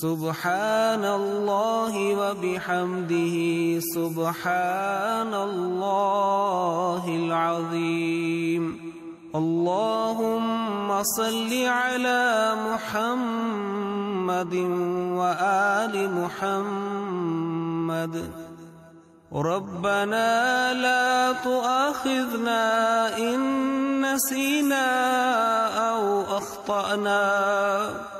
سبحان الله وبحمده سبحان الله العظيم اللهم صل على محمد وآل محمد. ربنا لا تؤاخذنا إن نسينا أو أخطأنا.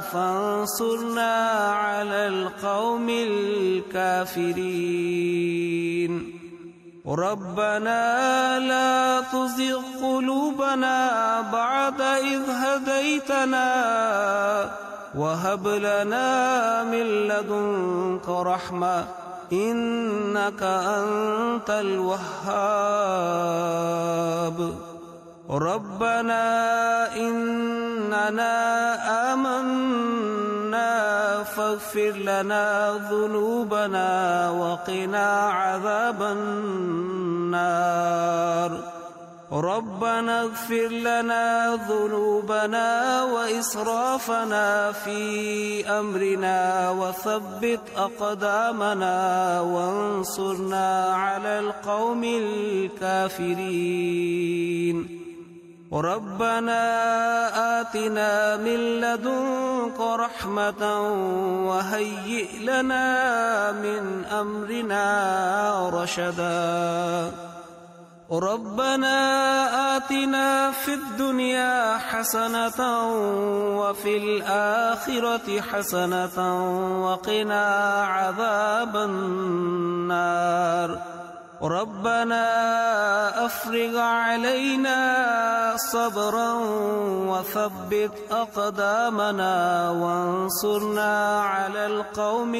فانصرنا على القوم الكافرين. ربنا لا تزغ قلوبنا بعد إذ هديتنا وهب لنا من لدنك رحمة إنك أنت الوهاب. ربنا إننا آمنا فاغفر لنا ذنوبنا وقنا عذاب النار. ربنا اغفر لنا ذنوبنا وإسرافنا في أمرنا وثبت أقدامنا وانصرنا على القوم الكافرين. ربنا آتنا من لدنك رحمة وهيئ لنا من أمرنا رشدا. ربنا آتنا في الدنيا حسنة وفي الآخرة حسنة وقنا عذاب النار. ربنا أفرغ علينا صبرا وثبت أقدامنا وانصرنا على القوم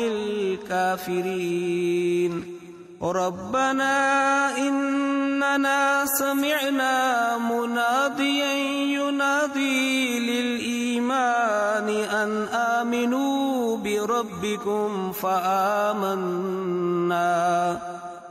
الكافرين. ربنا إننا سمعنا مناديا ينادي للإيمان أن آمنوا بربكم فآمنا.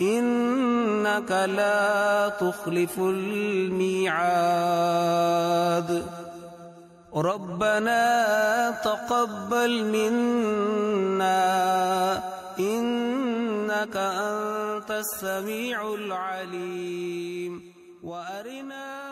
إنك لا تخلف الميعاد. ربنا تقبل منا. إنك أنت السميع العليم. وأرنا